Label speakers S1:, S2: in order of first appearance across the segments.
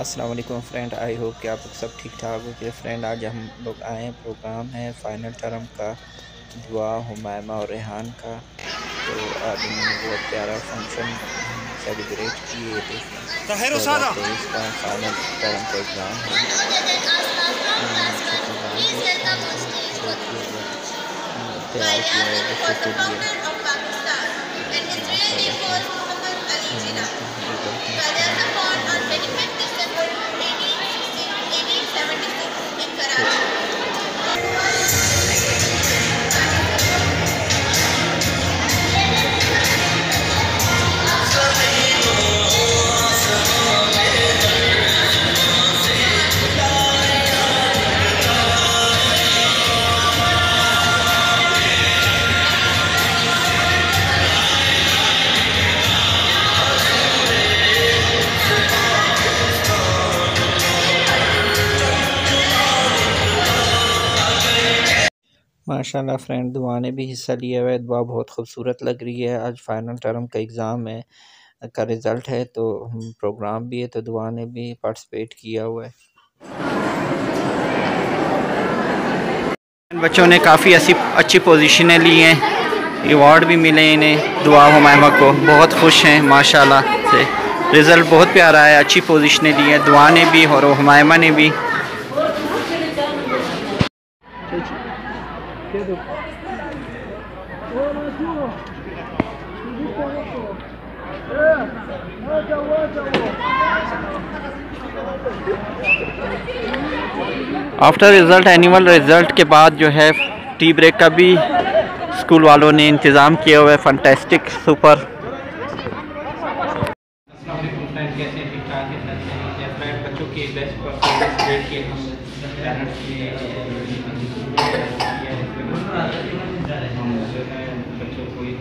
S1: अस्सलाम वालेकुम friend I hope कि आप सब ठीक ठाक हो फ्रेंड आज हम लोग आए हैं प्रोग्राम है फाइनल टर्म का दुआ हुमायमा और रेहान का। तो आज उन्होंने बहुत प्यारा फ़ंक्शन सेलिब्रेट किए थे तो इसका फाइनल टर्म का एग्ज़ाम है तैयार किया बच्चों के लिए। माशाल्लाह फ्रेंड, दुआ ने भी हिस्सा लिया हुआ है। दुआ बहुत खूबसूरत लग रही है। आज फाइनल टर्म का एग्ज़ाम है, का रिज़ल्ट है तो प्रोग्राम भी है तो दुआ ने भी पार्टिसिपेट किया हुआ है। बच्चों ने काफ़ी ऐसी अच्छी पोजीशनें ली हैं। अवार्ड भी मिले इन्हें, दुआ हुमायमा को। बहुत खुश हैं, माशाल्लाह से। रिज़ल्ट बहुत प्यारा है, अच्छी पोजीशनें ली हैं। दुआ ने भी और हुमायमा ने भी। आफ्टर रिज़ल्ट एनुअल रिज़ल्ट के बाद जो है टी ब्रेक का भी स्कूल वालों ने इंतज़ाम किया हुआ है। फंटेस्टिक सुपर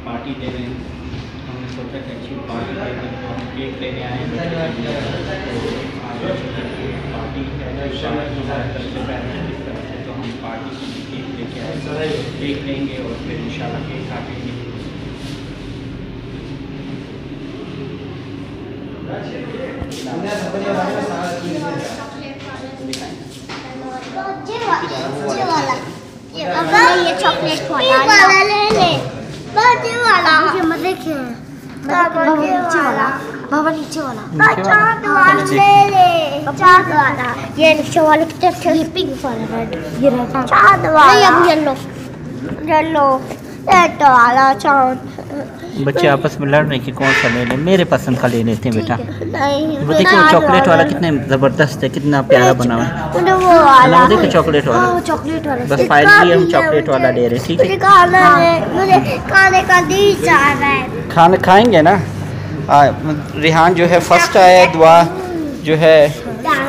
S1: पार्टी दे रहे हैं हमने सोचा कि अच्छी पार्टी लेने आए पार्टी तो हम पार्टी केक लेके आए केक लेंगे और फिर इंशाल्लाह केक काटेंगे
S2: ये चॉकलेट वाला। ले ले बर्थडे वाला। मुझे मत देखे बाबा वाला। बाबा नीचे वाला। चाँद वाला ले ले चाँद वाला ये नीचे वाले कितने अच्छे ये पिंक वाला रेड ये रेड चाँद वाला ये अब येलो येलो रेड वाला चाँद।
S1: बच्चे आपस में लड़ रहे हैं कि कौन सा ले लें मेरे पसंद का ले लेते हैं। बेटा वो देखो चॉकलेट वाला कितने ज़बरदस्त है कितना प्यारा बना हुआ है।
S2: वो वाला।
S1: देखो चॉकलेट वाला।
S2: चॉकलेट वाला।
S1: बस फाइनली हम चॉकलेट वाला ले रहे हैं ठीक है?
S2: खाना है। मुझे खाने का दिल चाह रहा है।
S1: खाना खाएँगे ना? रिहान जो है फ़र्स्ट आया दुआ जो है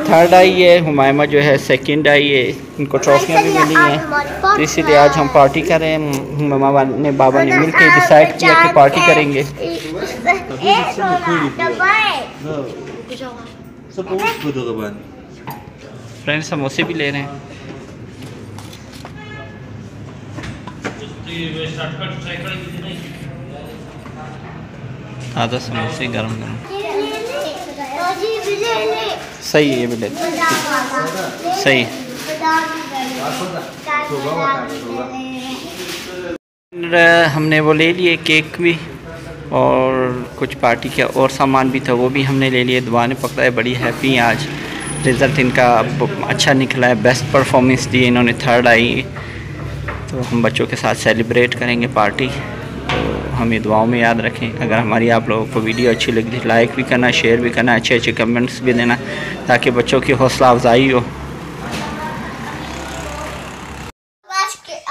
S1: थर्ड आई है, हुमायमा जो है सेकंड आई है, इनको ट्रॉफियाँ भी मिली हैं। तो इसीलिए आज हम पार्टी कर रहे हैं। मामा ने, बाबा ने मिल के डिसाइड किया कि पार्टी करेंगे। फ्रेंड्स समोसे भी ले रहे हैं। ताज़ा समोसे गर्म गरम। सही है भी ले सही। हमने वो ले लिए केक भी और कुछ पार्टी का और सामान भी था वो भी हमने ले लिए। दुआ ने पकड़ा है बड़ी हैप्पी हैं आज। रिज़ल्ट इनका अच्छा निकला है बेस्ट परफॉर्मेंस दी इन्होंने थर्ड आई। तो हम बच्चों के साथ सेलिब्रेट करेंगे पार्टी। हमें दुआओं में याद रखें। अगर हमारी आप लोगों को वीडियो अच्छी लगी तो लाइक भी करना शेयर भी करना अच्छे अच्छे कमेंट्स भी देना ताकि बच्चों की हौसला अफजाई हो।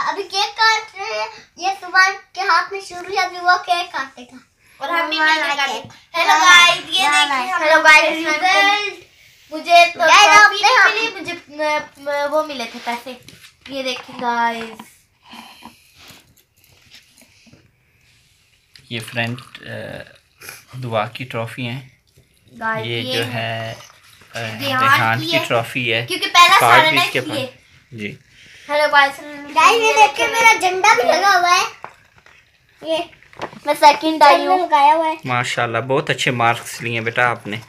S2: अभी केक काट रहे हैं। ये सुबह के हाथ में शुरू है अभी वो केक काटेगा।
S3: और हम भी हेलो गाइस ये देखिए हेलो गाइस मुझे तो मुझे वो मिले थे पैसे। ये देखिए गाइस
S1: ये फ्रेंड दुआ की ट्रॉफ़ी है। ये, ये जो है रेहान की ट्रॉफ़ी है।
S3: क्योंकि पहला साल है इसके
S1: पास जी।
S3: हेलो गाइस
S2: गाइस ये देखिए मेरा झंडा भी लगा हुआ है। ये
S3: मैं सेकंड आई हूँ।
S2: लगाया हुआ है।
S1: माशाल्लाह बहुत अच्छे मार्क्स लिए बेटा आपने।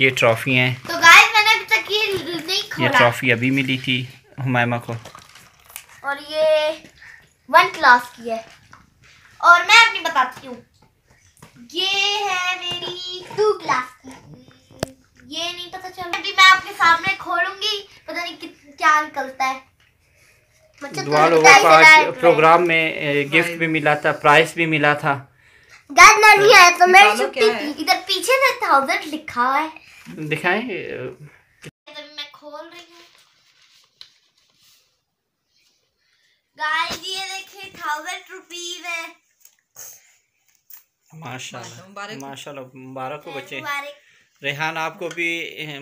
S1: ये ट्रॉफ़ी हैं।
S3: तो गाइस नहीं
S1: ये नहीं
S3: खोला।
S1: ये ट्रॉफी अभी मिली थी हुमायमा को।
S3: और ये वन क्लास की है। और मैं बताती हूँ। ये है मेरी टू क्लास की। ये नहीं पता चल अभी मैं आपके सामने खोलूँगी पता नहीं कित- क्या निकलता है।
S1: दुआ लोगों को आज प्रोग्राम में गिफ्ट भी मिला था प्राइस भी मिला था।
S2: गाइस नहीं है तो मेरी छुट्टी
S4: है?
S3: इधर पीछे से थाउज़ेंड लिखा हुआ है।
S1: दिखाएँ
S3: अभी मैं खोल रही हूँ। गाइस ये देखिए थाउज़ेंड रुपीज़ है।
S1: माशाल्लाह।
S4: मुबारक
S1: माशाल्लाह मुबारक हो बच्चे। रेहान आपको भी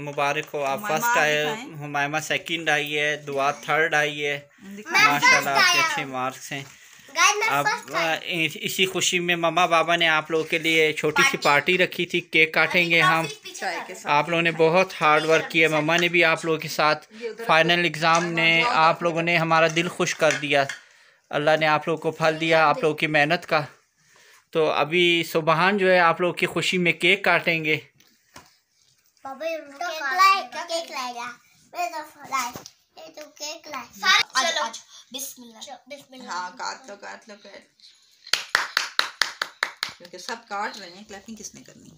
S1: मुबारक हो। आप फ़र्स्ट आए। हुमायमा सेकंड आई है दुआ थर्ड आई है। माशाल्लाह आपके अच्छे मार्क्स हैं। अब इसी खुशी में मम्मा बाबा ने आप लोगों के लिए छोटी सी पार्टी। रखी थी केक काटेंगे हम।
S4: चाय के साथ
S1: आप लोगों ने बहुत हार्ड वर्क किया। मम्मा ने भी आप लोगों के साथ फाइनल एग्ज़ाम ने आप लोगों ने हमारा दिल खुश कर दिया। अल्लाह ने आप लोगों को फल दिया आप लोगों की मेहनत का। तो अभी सुबहान जो है आप लोगों की खुशी में केक काटेंगे।
S2: तो तो केक लाए।
S3: चलो। बिस्मिल्लाह बिस्मिल्लाह।
S4: हाँ काट लो काट लो काट क्योंकि सब काट रहे हैं क्लैपिंग किसने करनी? है?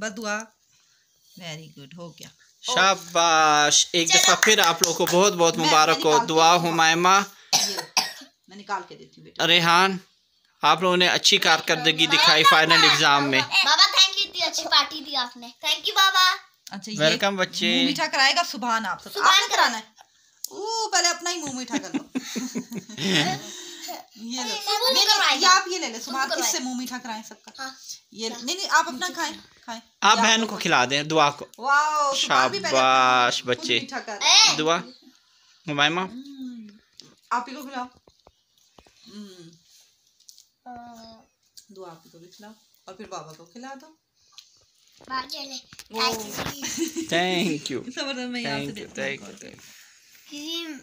S4: बस दुआ वेरी गुड हो गया।
S1: शाबाश। एक दफ़ा फिर आप लोगों को बहुत बहुत मुबारक हो। दुआ हुमायमा।
S4: ये मैं निकाल के देती हूँ
S1: रेहान आप लोगों ने अच्छी कारकर्दगी दिखाई फाइनल एग्ज़ाम में।
S3: बाबा थैंक यू इतनी अच्छी पार्टी दी आपने। थैंक यू बाबा।
S4: अच्छा
S1: वेलकम बच्चे
S4: मुँह मीठा कराएगा सुबहान आप सब आपने कराना है? ओ पहले अपना ही मुँह मीठा कर लो। ये लो।
S3: सुबह।
S4: ये आप ये ले ले सुबहान। किससे मुँह मीठा कराएँ सबका।
S3: हाँ।
S4: ये नहीं नहीं आप अपना खाएँ खाएँ।
S1: आप बहन को खिला दें दुआ को।
S4: वाओ अपना
S1: शाबाश बच्चे।
S4: मीठा कर।
S3: ए,
S1: दुआ। हुमायमा
S4: हम्म, आप ही को खिलाओ। दुआ आप ही को भी खिलाओ और फिर बाबा को खिला दो।
S1: थैंक यू थैंक थैंक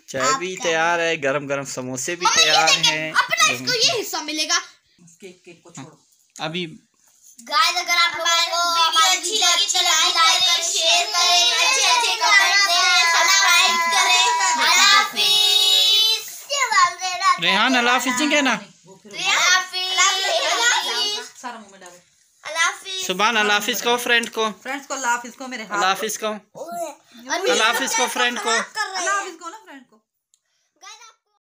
S1: चाय भी तैयार है गरम गरम समोसे भी तैयार हैं।
S3: अपना इसको ये हिस्सा मिलेगा।
S4: केक केक को छोड़ो।
S1: अभी
S3: गाइस अगर आप लोगों को हमारी अच्छी लगी तो लाइक करें शेयर करें अच्छे अच्छे कमेंट दें सब्सक्राइब करें। अल्लाह हाफिज।
S1: रेहान अल्लाह हाफिज नहीं कहना
S3: अल्लाह हाफिज अल्लाह हाफिज
S4: सारा मुँह में डालो
S3: अल्लाह हाफिज
S1: सुबह अल्लाह हाफिज को फ्रेंड को
S4: फ्रेंड्स को अल्लाह हाफिज को मेरे हाथ
S1: अल्लाह हाफिज को अल्लाह हाफिज को फ्रेंड को